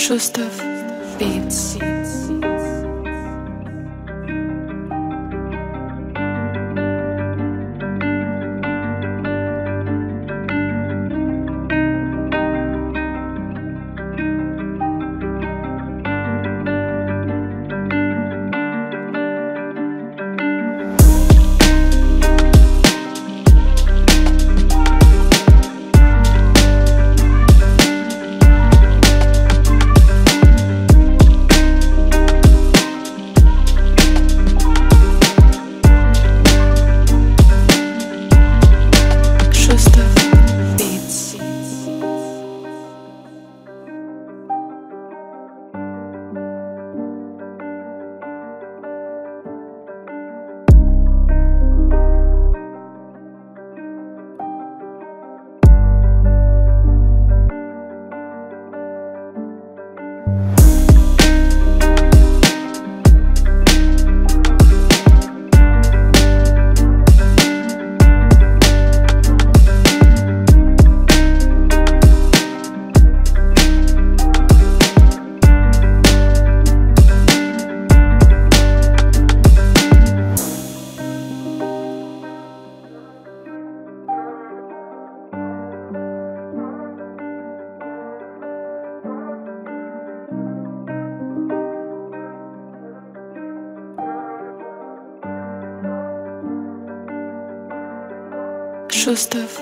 Schuster Beats. Шустов.